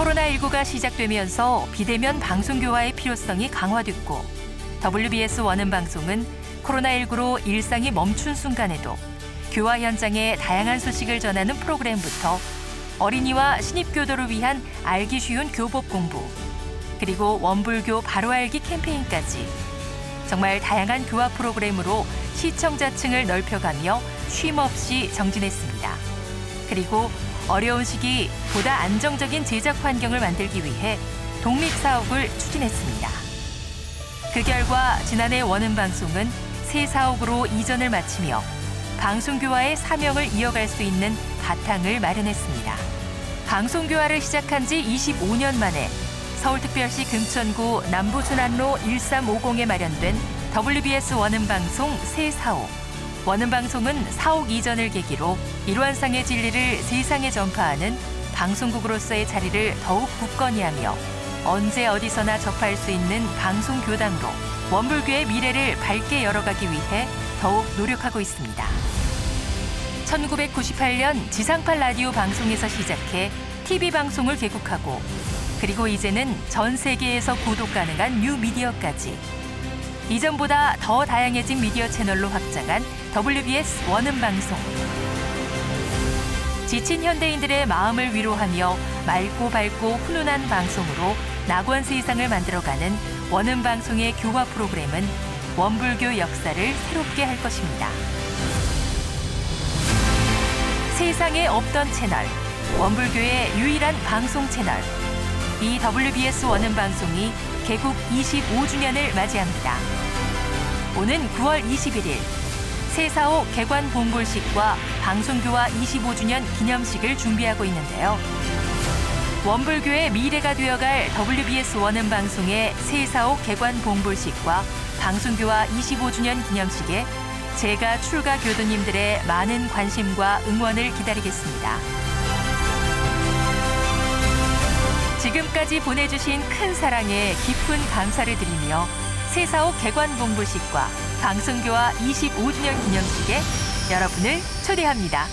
코로나19가 시작되면서 비대면 방송 교화의 필요성이 강화됐고 WBS 원음 방송은 코로나19로 일상이 멈춘 순간에도 교화 현장의 다양한 소식을 전하는 프로그램부터 어린이와 신입교도를 위한 알기 쉬운 교복 공부, 그리고 원불교 바로 알기 캠페인까지 정말 다양한 교화 프로그램으로 시청자층을 넓혀가며 쉼없이 정진했습니다. 그리고 어려운 시기 보다 안정적인 제작 환경을 만들기 위해 독립 사옥을 추진했습니다. 그 결과 지난해 원음 방송은 새 사옥으로 이전을 마치며 방송교화의 사명을 이어갈 수 있는 바탕을 마련했습니다. 방송교화를 시작한 지 25년 만에 서울특별시 금천구 남부순환로 1350에 마련된 WBS 원음방송 새 사옥. 원음방송은 사옥 이전을 계기로 일원상의 진리를 세상에 전파하는 방송국으로서의 자리를 더욱 굳건히 하며 언제 어디서나 접할 수 있는 방송 교당으로 원불교의 미래를 밝게 열어가기 위해 더욱 노력하고 있습니다. 1998년 지상파 라디오 방송에서 시작해 TV 방송을 개국하고 그리고 이제는 전 세계에서 구독 가능한 뉴 미디어까지 이전보다 더 다양해진 미디어 채널로 확장한 WBS 원음 방송. 지친 현대인들의 마음을 위로하며 맑고 밝고 훈훈한 방송으로 낙원 세상을 만들어가는 원음 방송의 교화 프로그램은 원불교 역사를 새롭게 할 것입니다. 세상에 없던 채널, 원불교의 유일한 방송 채널. 이 WBS 원음 방송이 개국 25주년을 맞이합니다. 오는 9월 21일 세사호 개관 봉골식과 방송교화 25주년 기념식을 준비하고 있는데요. 원불교의 미래가 되어갈 WBS 원음 방송의 세사호 개관 봉골식과 방송교화 25주년 기념식에 제가 출가 교도님들의 많은 관심과 응원을 기다리겠습니다. 지금까지 보내주신 큰 사랑에 깊은 감사를 드리며 세사호 개관 봉부식과 방송교화 25주년 기념식에 여러분을 초대합니다.